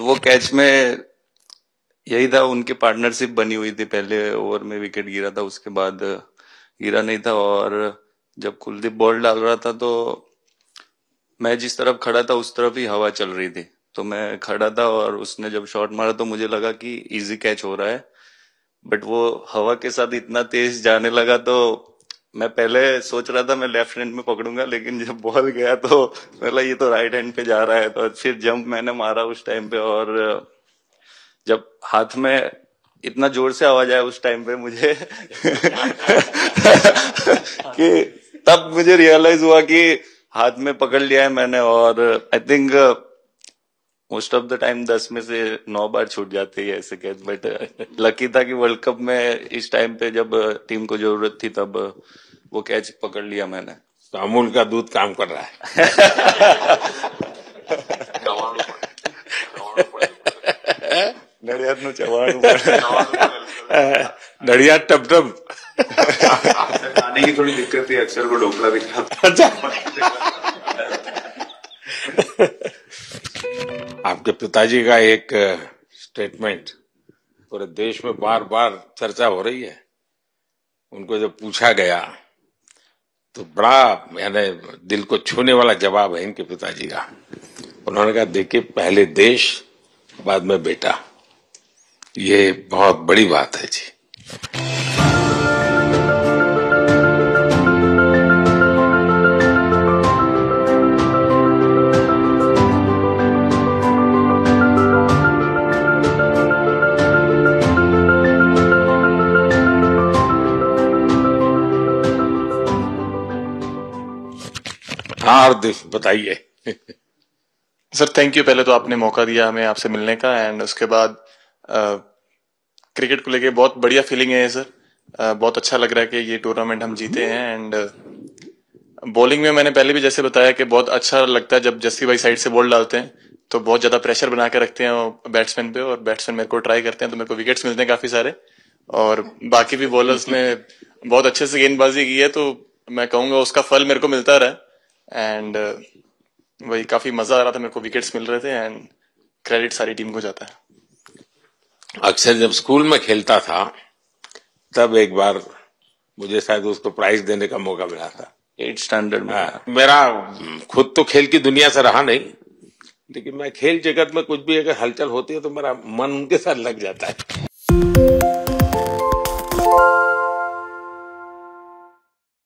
तो वो कैच में यही था, उनकी पार्टनरशिप बनी हुई थी पहले ओवर में विकेट गिरा था, उसके बाद गिरा नहीं था और जब कुलदीप बॉल डाल रहा था तो मैं जिस तरफ़ खड़ा था उस तरफ़ ही हवा चल रही थी। तो मैं खड़ा था और उसने जब शॉट मारा तो मुझे लगा कि इजी कैच हो रहा है। बट वो हवा के साथ इतना तेज जाने लगा तो मैं पहले सोच रहा था मैं लेफ़्ट हैंड में पकड़ूँगा, लेकिन जब बॉल गया तो मतलब ये तो राइट हैंड पे जा रहा है। तो फिर जंप मैंने मारा उस टाइम पे और, जब हाथ में इतना ज़ोर से आवाज़ आया उस टाइम पे मुझे कि तब मुझे रियलाइज़ हुआ कि हाथ में पकड़ लिया है मैंने और I think most of the time दस में से नौ बार छूट जाती है ऐसे कैच बट लकी था कि वर्ल्ड कप में इस टाइम पे जब uh, टीम को ज़रूरत थी तब uh, वो कैच पकड़ लिया मैंने। तो अमूल का दूध काम कर रहा है। नड़िया टप टप। खाने की थोड़ी दिक्कत थी अक्सर को डोकला दिखा अच्छा। आपके पिताजी का एक स्टेटमेंट पूरे देश में बार बार चर्चा हो रही है। उनको जब पूछा गया तो बड़ा यानी दिल को छूने वाला जवाब है इनके पिताजी का। उन्होंने कहा, देखिए, पहले देश, बाद में बेटा। ये बहुत बड़ी बात है जी। हार्दिक बताइए। सर थैंक यू पहले तो आपने मौका दिया हमें आपसे मिलने का एंड उसके बाद आ, क्रिकेट को लेके बहुत बढ़िया फीलिंग है सर। अ, बहुत अच्छा लग रहा है कि ये टूर्नामेंट हम जीते हैं एंड बॉलिंग में मैंने पहले भी जैसे बताया कि बहुत अच्छा लगता है जब जस्सी भाई साइड से बॉल डालते हैं तो बहुत ज़्यादा प्रेशर बना के रखते हैं बैट्समैन पे और बैट्समैन मेरे को ट्राई करते हैं तो मेरे को विकेट्स मिलते हैं काफ़ी सारे और बाकी भी बॉलर्स ने बहुत अच्छे से गेंदबाजी की है तो मैं कहूँगा उसका फल मेरे को मिलता रहा। एंड वही काफ़ी मज़ा आ रहा था मेरे को विकेट्स मिल रहे थे एंड क्रेडिट सारी टीम को जाता है। अक्सर जब स्कूल में खेलता था तब एक बार मुझे शायद उसको प्राइज देने का मौका मिला था। एट स्टैंडर्ड में। हाँ, मेरा खुद तो खेल की दुनिया से रहा नहीं लेकिन मैं खेल जगत में कुछ भी अगर हलचल होती है तो मेरा मन उनके साथ लग जाता है।